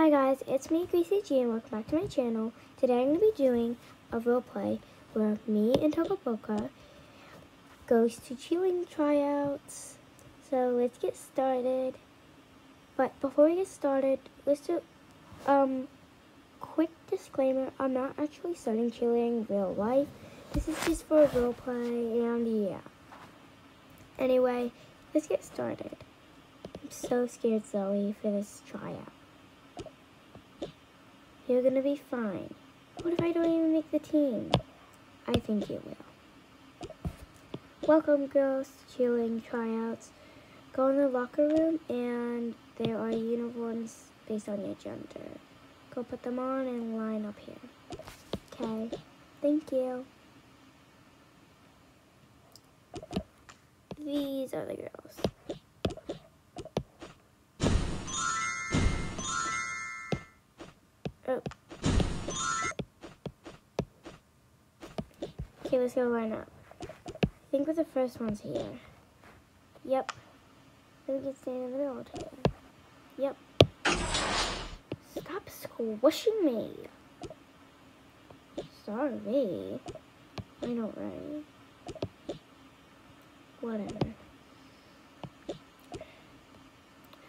Hi guys, it's me, Gracie G, and welcome back to my channel. Today I'm going to be doing a role play where me and Toca Boca goes to cheerleading tryouts. So let's get started. But before we get started, let's do um quick disclaimer. I'm not actually starting cheerleading real life. This is just for a role play and yeah. Anyway, let's get started. I'm so scared, Zoe, for this tryout. You're gonna be fine. What if I don't even make the team? I think you will. Welcome, girls, to cheerleading tryouts. Go in the locker room, and there are uniforms based on your gender. Go put them on and line up here. Okay, thank you. These are the girls. Let's go line up. I think we're the first ones here. Yep. Then we can stand in the middle. Yep. Stop squishing me. Sorry. I know, right? Whatever.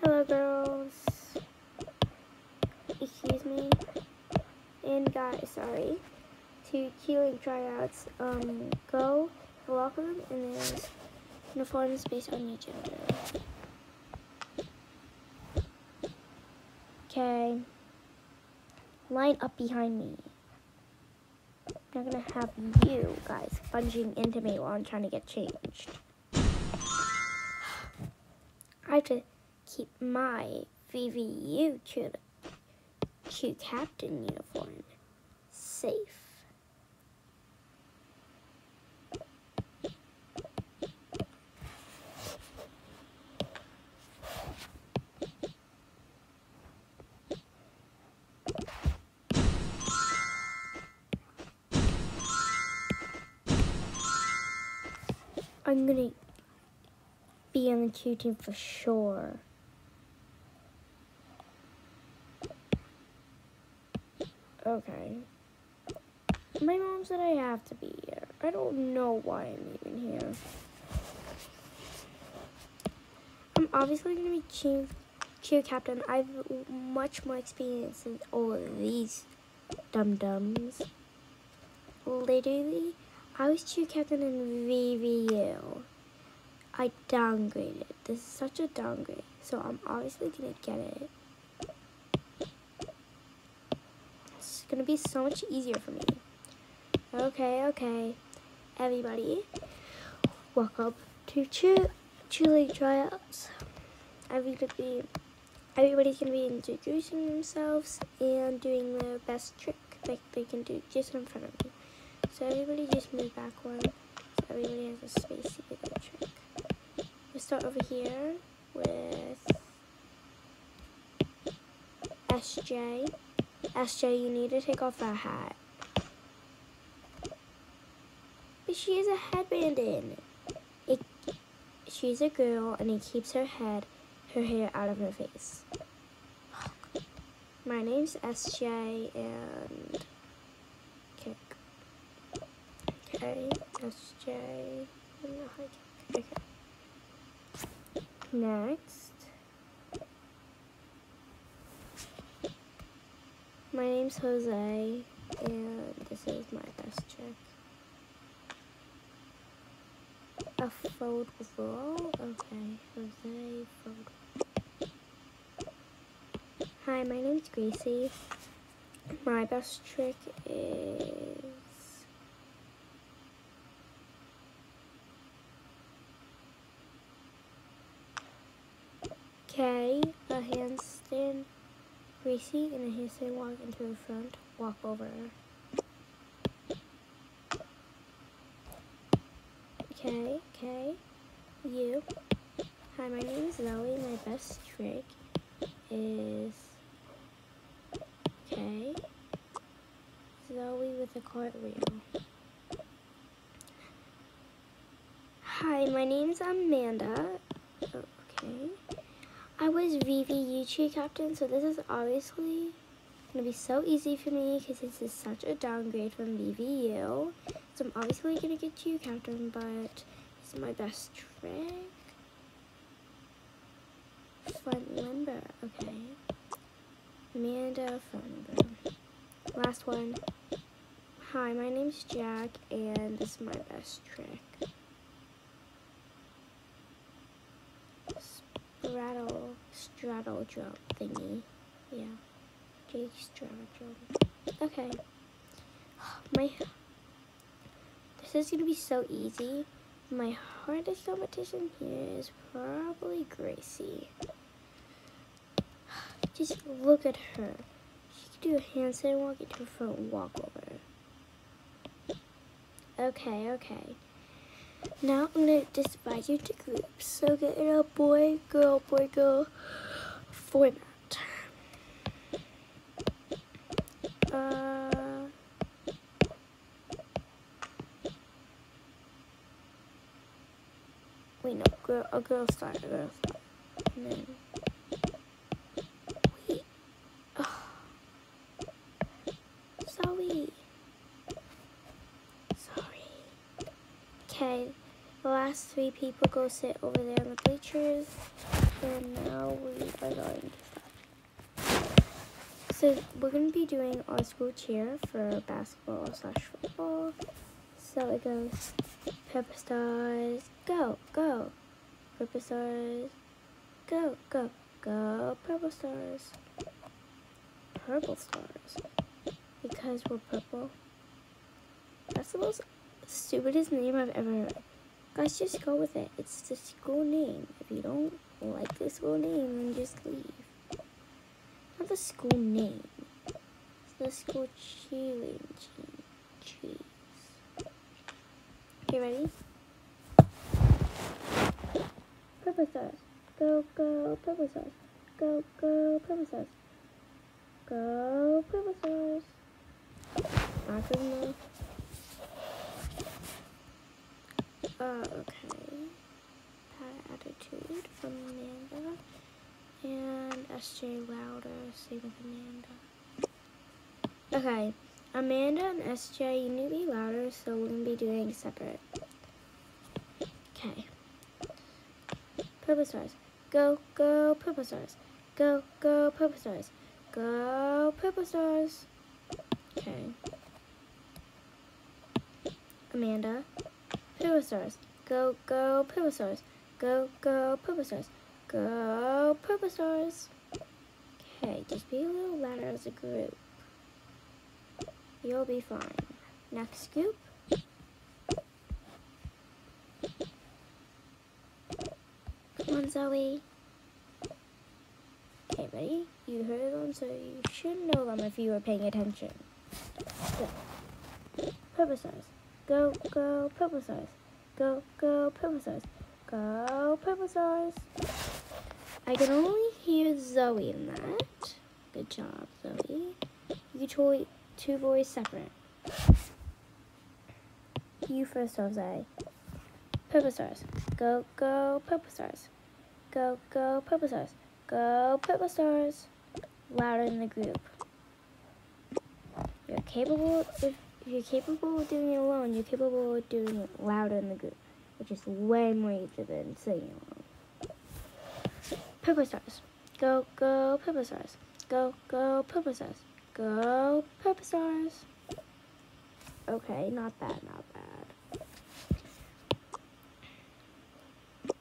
Hello, girls. Excuse me. And guys, sorry. To cheerleading tryouts, um, go to the room and there's uniforms based on your gender. Okay. Line up behind me. I'm not gonna have you guys bunging into me while I'm trying to get changed. I have to keep my VVU cheer, cheer captain uniform safe. I'm gonna be on the Q team for sure. Okay. My mom said I have to be here. I don't know why I'm even here. I'm obviously gonna be cheer, cheer captain. I have much more experience than all of these dum dums. Literally, I was cheer captain in VVU. I downgraded. This is such a downgrade. So I'm obviously gonna get it. It's gonna be so much easier for me. Okay, okay. Everybody, welcome to cheer cheerleading tryouts. Everybody, everybody's gonna be introducing themselves and doing their best trick that they can do just in front of me. So everybody just move backward. So everybody has a space to do their trick. We'll start over here with SJ. SJ, you need to take off that hat. But she has a headband in. It, she's a girl and it keeps her head, her hair out of her face. My name's SJ and kick. SJ. Okay. Next. My name's Jose and this is my best trick. A fold roll? Okay, Jose fold. Hi, my name's Gracie. My best trick is K, a handstand Gracie and a handstand walk into the front, walk over Okay, okay. You. Hi, my name is Zoe. My best trick is okay. Zoe with a cartwheel. Hi, my name's Amanda. Okay. I was VVU captain, so this is obviously gonna be so easy for me because this is such a downgrade from VVU. So I'm obviously gonna get you captain, but this is my best trick. Phone number, okay. Amanda phone number. Last one. Hi, my name's Jack, and this is my best trick. Straddle, straddle jump thingy. Yeah. Jake straddle jump. Okay. My, this is gonna be so easy. My hardest competition here is probably Gracie. Just look at her. She can do a handstand walk into her front walk over. Okay, okay. Now I'm going to divide you into groups. So get in a boy, girl, boy, girl format. Uh, wait, no, girl, a girl start, a girl start. And then, wait, oh, Zoe. Sorry. Okay, the last three people go sit over there on the bleachers. And now we are going to start. So we're going to be doing our school cheer for basketball slash football. So it goes Pepper Stars, go, go. Purple Stars, go, go, go. Purple Stars. Purple Stars. Because we're purple. That's the most stupidest name I've ever heard. Guys, just go with it. It's the school name. If you don't like the school name, then just leave. Not the school name. It's the school cheerleading cheese. Okay, ready? Purple stars. Go, go, purple stars. Go, go, purple stars. Go, purple stars. Awesome. Uh, okay. Had attitude from Amanda. And SJ Louder, same with Amanda. Okay, Amanda and SJ, you need to be louder, so we're going to be doing separate. Okay. Purple stars. Go, go, purple stars. Go, go, purple stars. Go, purple stars. Okay. Amanda. Purple. Go, go, stars. Go, go, stars. Go, stars. Okay, just be a little louder as a group. You'll be fine. Next scoop. Come on, Zoe. Okay, ready? You heard them, so you should know them if you were paying attention. Go. Stars. Go, go, purple stars. Go, go, purple stars. Go, purple stars. I can only hear Zoe in that. Good job, Zoe. You two, two boys separate. You first, Jose. Purple stars. Go, go, purple stars. Go, go, purple stars. Go, purple stars. Louder in the group. You're capable if if you're capable of doing it alone, you're capable of doing it louder in the group, which is way more easier than singing alone. Purple stars. Go, go, purple stars. Go, go, purple stars. Go, purple stars. Okay, not bad, not bad.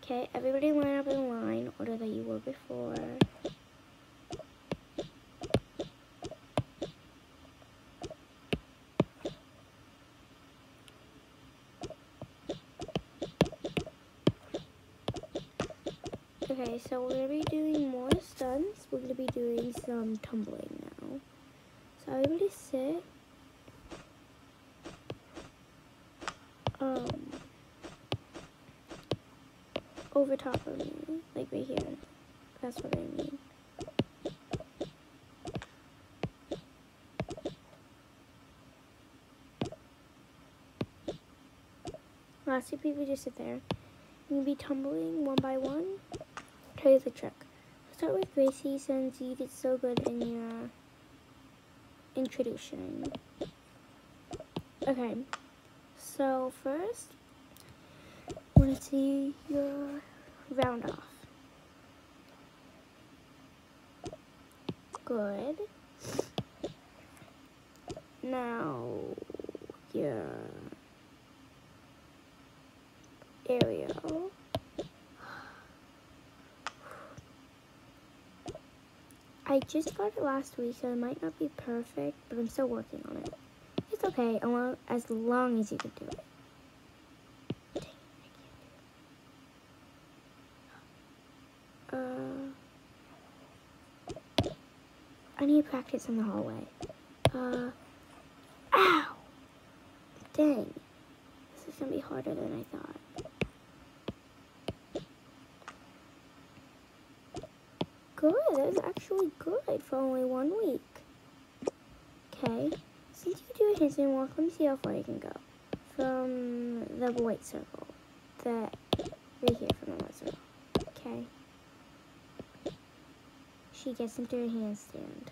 Okay, everybody line up in line, order that you were before. Okay, so we're going to be doing more stunts. We're going to be some tumbling now. So everybody sit. Um, over top of me, like right here. That's what I mean. Last two people just sit there. You'll be tumbling one by one you the trick. Start with Gracie since you did so good in your introduction. Okay, so first, I want to see your round off. Good. Now, your aerial. I just got it last week, so it might not be perfect, but I'm still working on it. It's okay, as long as you can do it. Uh, I need to practice in the hallway. Uh, ow! Dang. This is to be harder than I thought. Good. That was actually good for only one week. Okay. Since you do a handstand walk, let me see how far you can go. From the white circle. That, right here from the white circle. Okay. She gets into a handstand.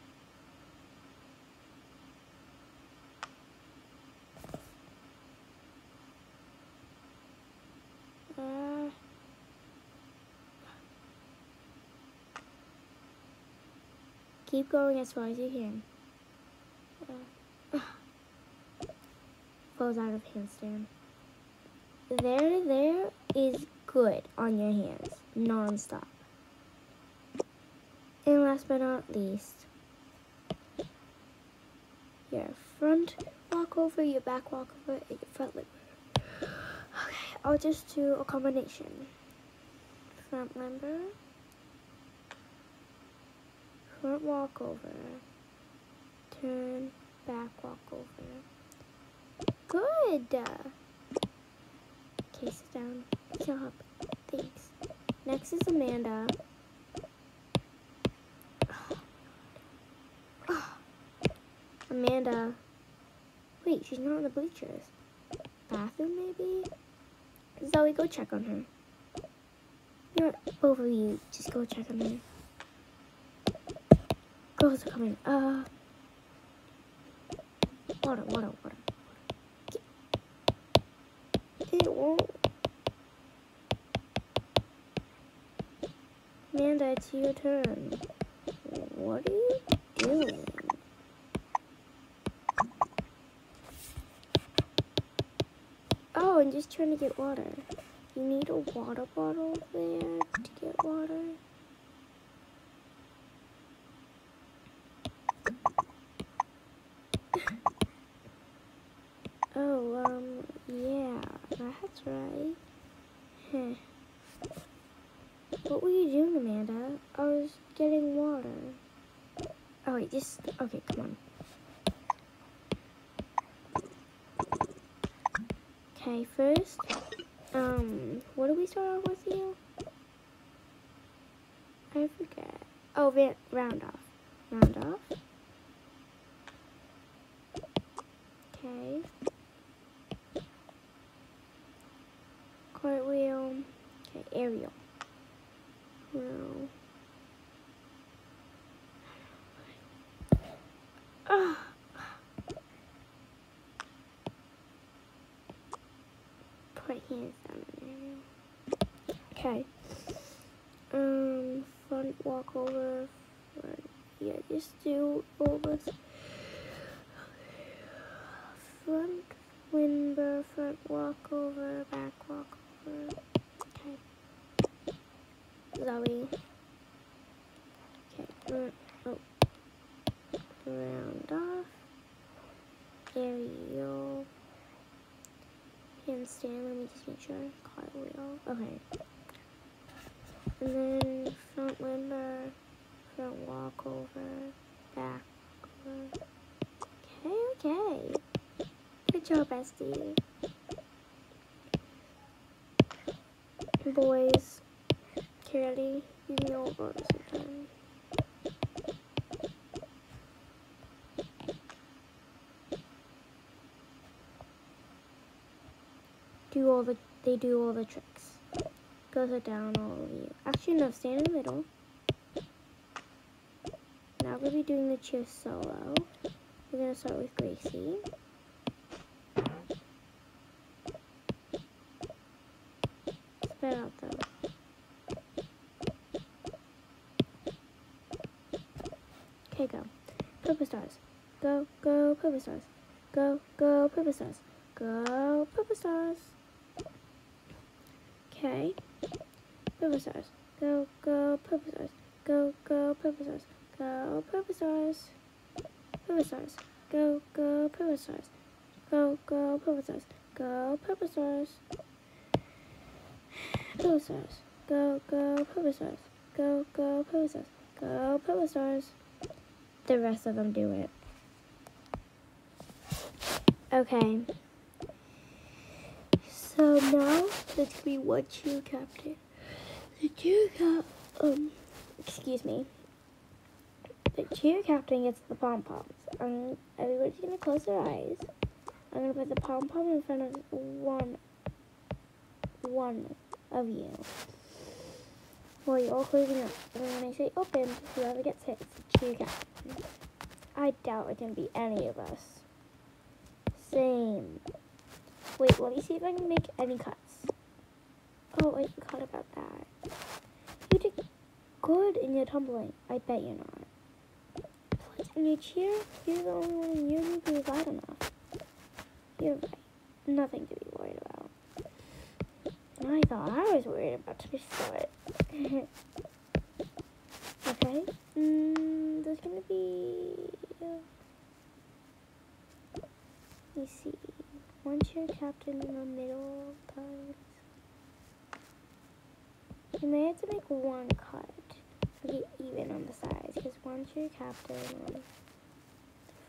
Keep going as far as you can. Uh, falls out of handstand. There, there is good on your hands, non-stop. And last but not least, your front walkover, your back walkover, and your front limber. Okay, I'll just do a combination. Front limber front walk over, turn, back walk over. Good. Okay, sit down. Job. Thanks. Next is Amanda. Amanda. Wait, she's not in the bleachers. Bathroom, maybe? Zoe, go check on her. You're, both of you, just go check on her. Girls are coming. Uh, water, water, water. It won't. Amanda, it's your turn. What are you doing? Oh, I'm just trying to get water. You need a water bottle there to get water. That's right. Huh. What were you doing, Amanda? I was getting water. Oh, wait, just... Okay, come on. Okay, first, um, what do we start off with you? I forget. Oh, round off. Round off. Okay. cartwheel. Okay, aerial. No. Oh. Put hands in Okay. Um, front walk over. Front. Yeah, just do over. Front limber, front walk over, back walk Okay. Zoe. Okay. Mm, oh. Round off. Aerial. Handstand. Let me just make sure. Cartwheel. Okay. And then front limber. Front walk over. Back over. Okay, okay. Good job, bestie. boys, Carly, you know about it sometimes. Do all the, they do all the tricks. Go sit down, all of you. Actually, no, stand in the middle. now we're to be doing the cheer solo. We're to start with Gracie. Spit out though. Okay, go. Purple stars. Go, go, purple stars. Go, go, purple stars. Go, purple stars. Okay. Purple stars. Go, go, purple stars. Go, go, purple stars. Go, purple stars. Purple stars. Go, go, purple stars. Go, go, purple stars. Go, purple stars. Purple stars. Go, go, purple stars. Go, go, purple stars. Go, purple stars. The rest of them do it. Okay. So now let's be what you captain. The cheer cap um excuse me. The cheer captain gets the pom poms. Um everybody's gonna close their eyes. I'm gonna put the pom pom in front of one one of you. Well you're all closing up. And when I say open, whoever gets hit cheer captain. I doubt it can be any of us. Same. Wait, let me see if I can make any cuts. Oh, I forgot about that. You did good in your tumbling. I bet you're not. In your cheer, you're the only one in your group who's loud enough. You're right. Nothing to be worried about. I thought I was worried about to start. okay. Mm, there's gonna be. Let me see. One cheer captain in the middle part. You may have to make one cut to get even on the sides because one cheer captain on the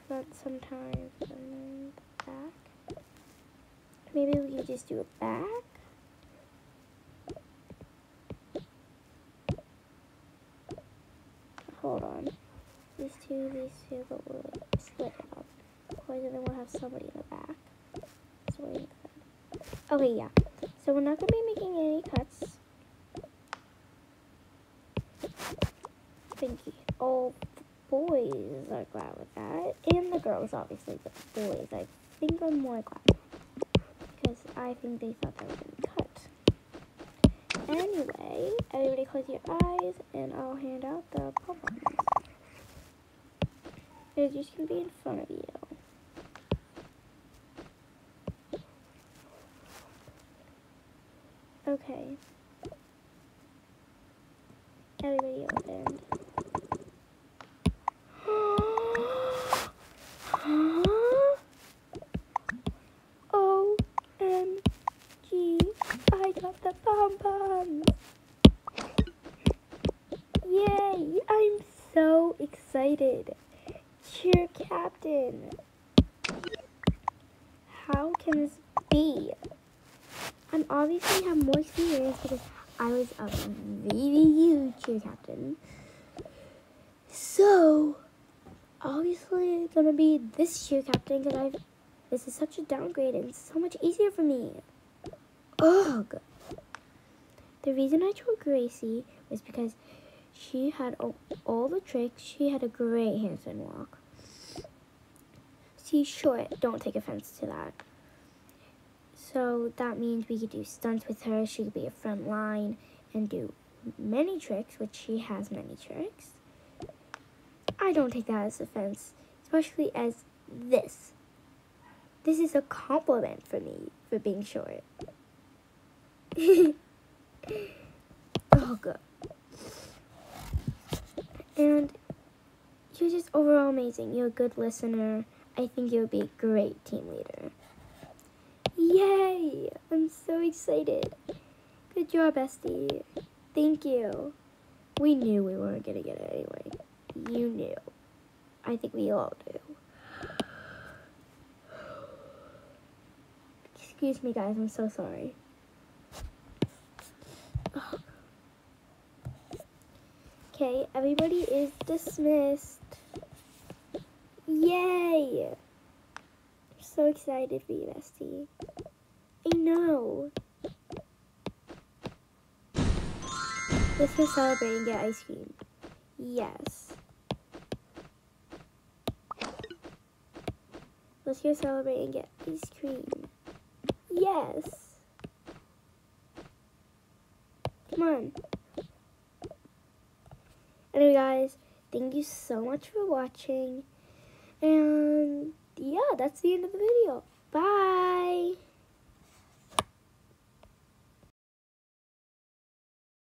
front sometimes and then the back. Maybe we can just do a back. Hold on. These two, these two, but we'll split it up. And then we'll have somebody in the back. So wait Okay, yeah. So we're not going to be making any cuts. Thank you. All the boys are glad with that. And the girls, obviously. But the boys, I think are more glad. Because I think they thought they were going to cut. Anyway, everybody close your eyes and I'll hand out the pom-poms. They're just to be in front of you. Okay. Everybody opened. OMG, I got the pom poms. Yay, I'm so excited. Cheer captain. How can this be? I'm obviously have more experience because I was a VVU cheer captain. So, obviously, gonna be this cheer captain because I've. This is such a downgrade and so much easier for me. Ugh. The reason I chose Gracie was because she had all, the tricks. She had a great handstand walk. She's short. Don't take offense to that. So that means we could do stunts with her. She could be a front line and do many tricks, which she has many tricks. I don't take that as offense, especially as this. This is a compliment for me for being short. oh, good. And you're just overall amazing. You're a good listener. I think you'll be a great team leader. Yay! I'm so excited. Good job, Bestie. Thank you. We knew we weren't going to get it anyway. You knew. I think we all do. Excuse me, guys. I'm so sorry. Okay, everybody is dismissed. Yay! I'm so excited for you, Bestie. I know. Let's go celebrate and get ice cream. Yes. Let's go celebrate and get ice cream. Yes. Come on. Anyway guys, thank you so much for watching. And yeah, that's the end of the video. Bye.